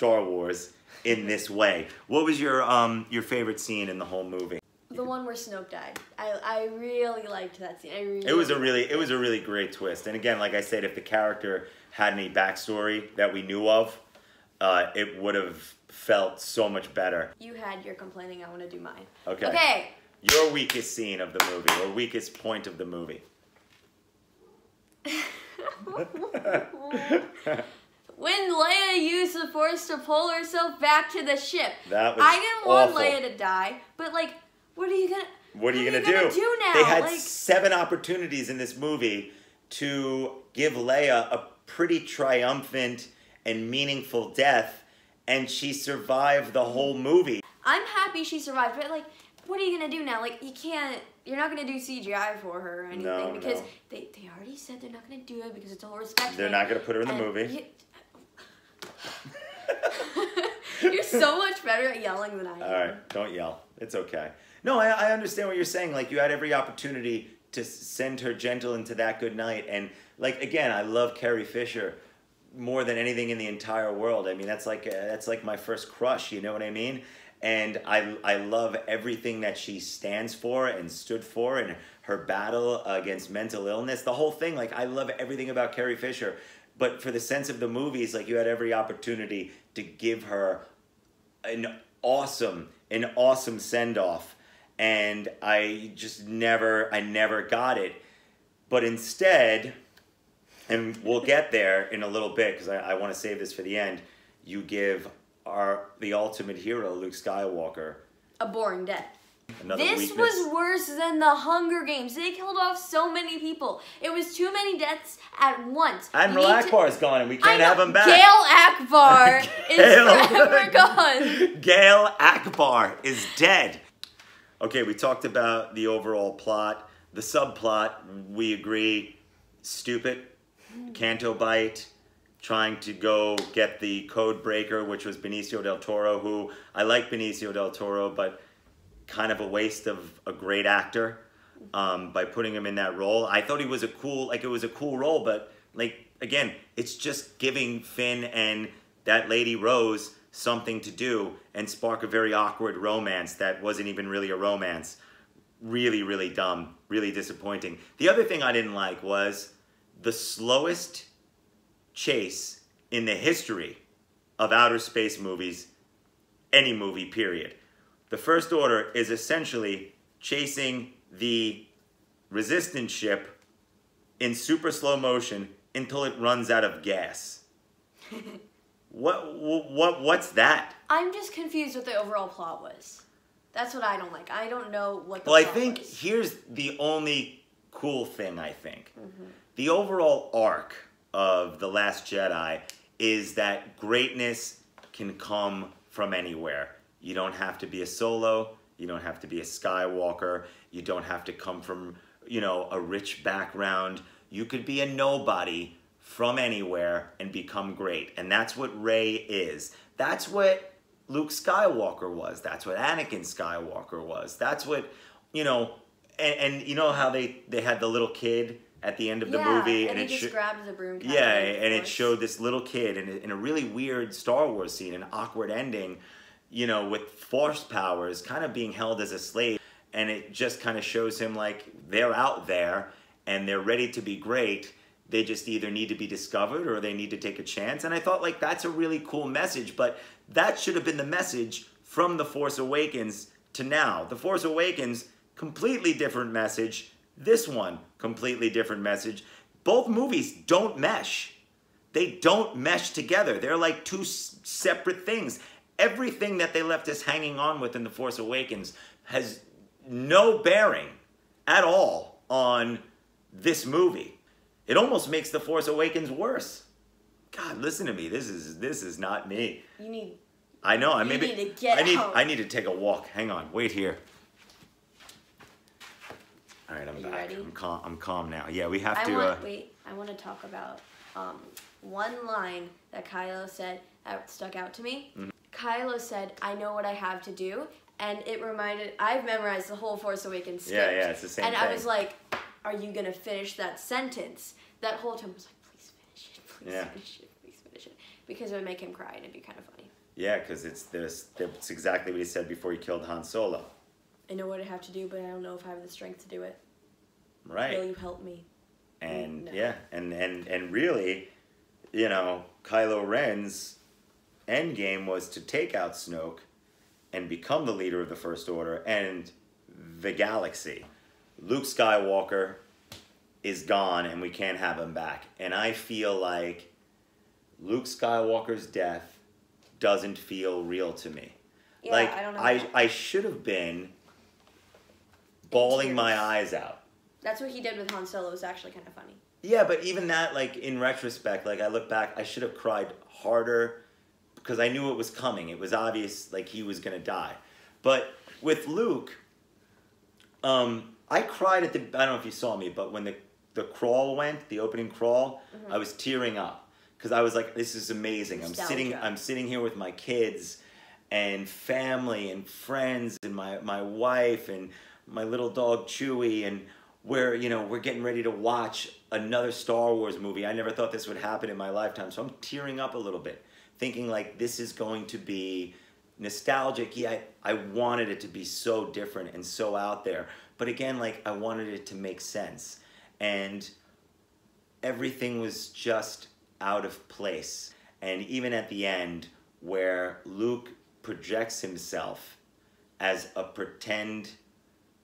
Star Wars in this way. What was your um your favorite scene in the whole movie? The one where Snoke died. I, I really liked that scene. I really It was a really it was a really great twist. And again, like I said, if the character had any backstory that we knew of, uh, it would have felt so much better. You had your complaining. I want to do mine. Okay. Okay. Your weakest scene of the movie, or weakest point of the movie. When Leia used the Force to pull herself back to the ship. That was I didn't want. Leia to die, but like, what are you gonna? What are you what gonna, do? now? They had like, seven opportunities in this movie to give Leia a pretty triumphant and meaningful death, and she survived the whole movie. I'm happy she survived, but like, what are you gonna do now? Like, you can't. You're not gonna do CGI for her or anything No, because no. they they already said they're not gonna do it because it's all respect. They're thing. not gonna put her in the And movie. you- You're so much better at yelling than I am. All right, don't yell. It's okay. No, I, I understand what you're saying. Like you had every opportunity to send her gentle into that good night, and like again, I love Carrie Fisher more than anything in the entire world. I mean, that's like uh, that's like my first crush. You know what I mean? And I I love everything that she stands for and stood for, and her battle against mental illness. The whole thing. Like I love everything about Carrie Fisher. But for the sense of the movies, like you had every opportunity to give her an awesome an awesome send off and I just never I never got it but instead and we'll get there in a little bit because I, I want to save this for the end you give our the ultimate hero Luke Skywalker A boring death. Another This weakness was worse than the Hunger Games. They killed off so many people. It was too many deaths at once. Admiral You need to- Ackbar's gone and we can't have him back Gail Ackbar is Gail. Oh forever gone. Gail Ackbar is dead. Okay, we talked about the overall plot. The subplot, we agree, stupid. Canto Bight, trying to go get the code breaker, which was Benicio del Toro, who I like Benicio del Toro, but kind of a waste of a great actor um, by putting him in that role. I thought he was a cool, like it was a cool role, but like again, it's just giving Finn and that lady Rose something to do and spark a very awkward romance that wasn't even really a romance. Really, really dumb, really disappointing. The other thing I didn't like was the slowest chase in the history of outer space movies, any movie, period. The First Order is essentially chasing the resistance ship in super slow motion until it runs out of gas. what, what, what's that? I'm just confused what the overall plot was. That's what I don't like. I don't know what the Well, I think was. here's the only cool thing, I think. Mm-hmm. The overall arc of The Last Jedi is that greatness can come from anywhere. You don't have to be a solo, you don't have to be a Skywalker, you don't have to come from, you know, a rich background. You could be a nobody from anywhere and become great. And that's what Rey is. That's what Luke Skywalker was. That's what Anakin Skywalker was. That's what, you know, and, and you know how they, they had the little kid at the end of the movie and, and, he it just grabbed the broom. yeah, of, and it showed this little kid in a, in a really weird Star Wars scene, an awkward ending, you know, with force powers, kind of being held as a slave. And it just kind of shows him like they're out there and they're ready to be great. They just either need to be discovered or they need to take a chance. And I thought like that's a really cool message, but that should have been the message from The Force Awakens to now. The Force Awakens, completely different message. This one, completely different message. Both movies don't mesh. They don't mesh together. They're like two separate things. Everything that they left us hanging on with in The Force Awakens has no bearing at all on this movie. It almost makes The Force Awakens worse. God, listen to me. This is this is not me. You need. I know. I maybe need to get I need out. I need to take a walk. Hang on. Wait here. All right, I'm back. ready? I'm calm. I'm calm now. Yeah, we have I to. want. uh, Wait. I want to talk about um, one line that Kylo said that stuck out to me. Mm-hmm. Kylo said, "I know what I have to do," and it reminded. I've memorized the whole Force Awakens script. Yeah, yeah, it's the same And I was like, "Are you gonna finish that sentence?" That whole time I was like, "Please finish it. Please Yeah. finish it. Please finish it," because it would make him cry and it'd be kind of funny. Yeah, because it's this. It's exactly what he said before he killed Han Solo. I know what I have to do, but I don't know if I have the strength to do it. Right. Will you help me? And No. yeah, and and and really, you know, Kylo Ren's end game was to take out Snoke and become the leader of the First Order and the galaxy. Luke Skywalker is gone and we can't have him back. And I feel like Luke Skywalker's death doesn't feel real to me. Yeah, like I don't know. I. I should have been bawling my eyes out. That's what he did with Han Solo. It was actually kind of funny. Yeah, but even that, like in retrospect, like I look back, I should have cried harder because I knew it was coming. It was obvious, like he was gonna die. But with Luke, um, I cried at the. I don't know if you saw me, but when the the crawl went, the opening crawl, I was tearing up because I was like, "This is amazing." I'm sitting, I'm sitting here with my kids and family and friends and my my wife and my little dog Chewy and we're you know we're getting ready to watch another Star Wars movie. I never thought this would happen in my lifetime, so I'm tearing up a little bit, thinking like this is going to be nostalgic. Yeah, I, I wanted it to be so different and so out there, but again, like I wanted it to make sense, and everything was just out of place. And even at the end, where Luke projects himself as a pretend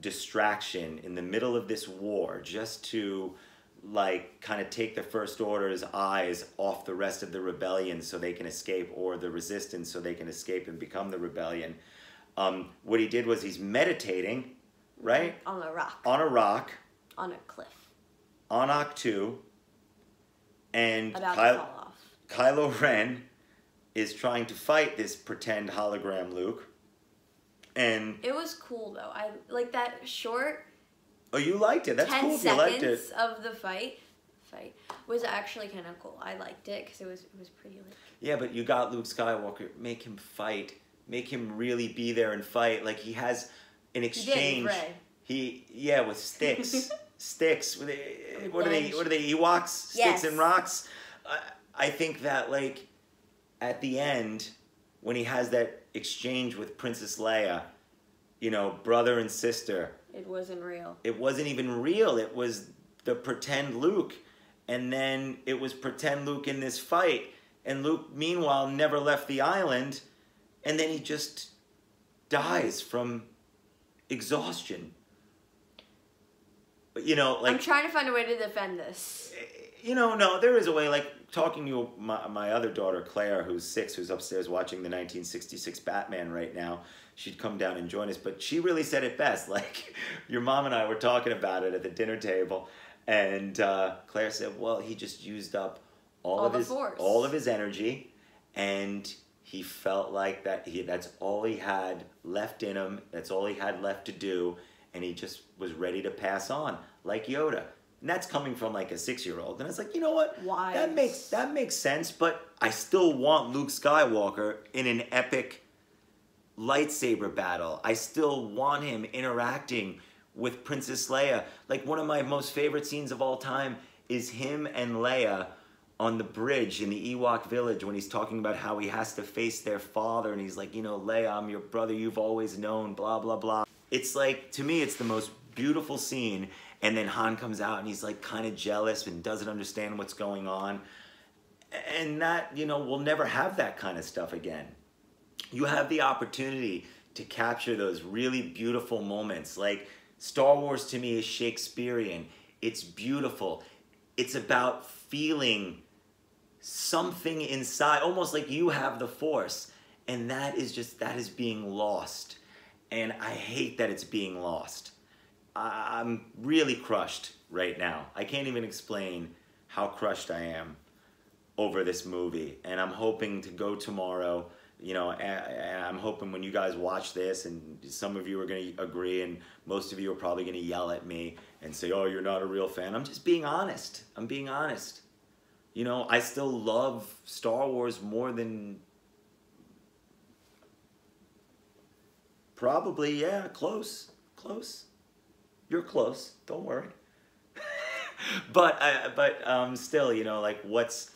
distraction in the middle of this war just to like kind of take the first order's eyes off the rest of the rebellion so they can escape or the resistance so they can escape and become the rebellion um, what he did was he's meditating right On a rock. on a rock On a cliff. on Ahch-To and About Ky- to fall off. Kylo Ren is trying to fight this pretend hologram Luke and It was cool though. I like that short oh you liked it that's ten cool if you liked it seconds of the fight. Fight was actually kind of cool. I liked it because it was it was pretty. Like, Yeah, but you got Luke Skywalker. Make him fight. Make him really be there and fight. Like he has an he exchange. Rey. He yeah, with sticks, sticks. With what are they? What are they? Ewoks, sticks and rocks. I, I think that like at the end when he has that exchange with Princess Leia, you know, brother and sister. It wasn't real. It wasn't even real. It was the pretend Luke, and then it was pretend Luke in this fight. And Luke, meanwhile, never left the island, and then he just dies from exhaustion. But you know, like. I'm trying to find a way to defend this. Eh, you know, no, there is a way. Like talking to my, my other daughter Claire, who's six, who's upstairs watching the 1966 Batman right now. She'd come down and join us, but she really said it best. Like your mom and I were talking about it at the dinner table, and uh, Claire said, "Well, he just used up all, All of his force. all of his energy, and." He felt like that he that's all he had left in him. That's all he had left to do, and he just was ready to pass on, like Yoda. And that's coming from like a six year old. And it's like, you know what? Why That makes that makes sense, but I still want Luke Skywalker in an epic lightsaber battle. I still want him interacting with Princess Leia. Like one of my most favorite scenes of all time is him and Leia on the bridge in the Ewok village when he's talking about how he has to face their father and he's like, you know, Leia, I'm your brother you've always known, blah blah blah. It's like to me it's the most beautiful scene and then Han comes out and he's like kind of jealous and doesn't understand what's going on. And that, you know, we'll never have that kind of stuff again you have the opportunity to capture those really beautiful moments. Like Star Wars to me is Shakespearean. It's beautiful. It's about feeling something inside, almost like you have the force. And that is just, that is being lost. And I hate that it's being lost. I'm really crushed right now. I can't even explain how crushed I am over this movie. And I'm hoping to go tomorrow. You know, I'm hoping when you guys watch this, and some of you are going to agree, and most of you are probably going to yell at me and say, "Oh, you're not a real fan." I'm just being honest. I'm being honest. You know, I still love Star Wars more than probably, yeah, close, close. You're close. Don't worry. but I, but um, still, you know, like what's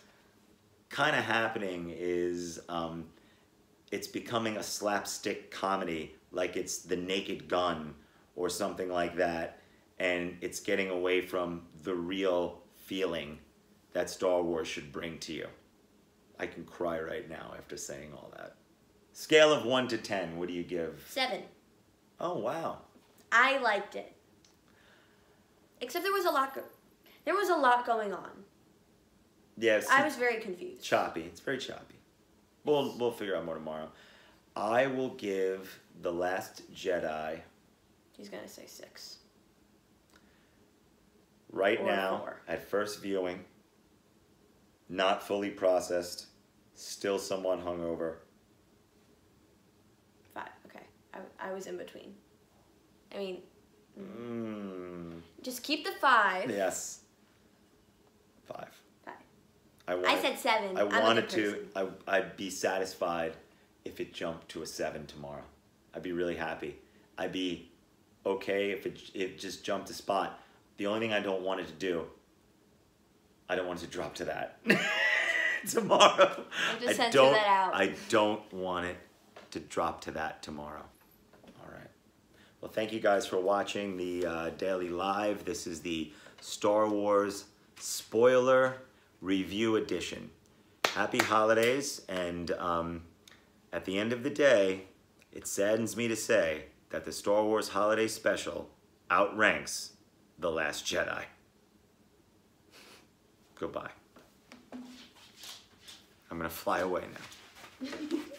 kind of happening is um, it's becoming a slapstick comedy, like it's The Naked Gun or something like that, and it's getting away from the real feeling that Star Wars should bring to you. I can cry right now after saying all that. Scale of 1 to 10, what do you give? Seven. Oh, wow. I liked it. Except there was a lot. There was a lot going on. Yes. I was very confused. choppy. It's very choppy. We'll we'll figure out more tomorrow. I will give The Last Jedi He's gonna say six. right Or now four. at first viewing. Not fully processed, still somewhat hungover. Five. Okay. I, I was in between. I mean, Mm, just keep the five. yes. Five. I, I said seven. I I'm wanted to. I, I'd be satisfied if it jumped to a seven tomorrow. I'd be really happy. I'd be okay if it, it just jumped a spot. The only thing I don't want it to do, I don't want it to drop to that tomorrow. I censor don't, that out. I don't want it to drop to that tomorrow. All right. Well, thank you guys for watching the uh, Daily Live. This is the Star Wars spoiler review edition. Happy holidays, and um, at the end of the day, it saddens me to say that the Star Wars Holiday Special outranks The Last Jedi. Goodbye. I'm gonna fly away now.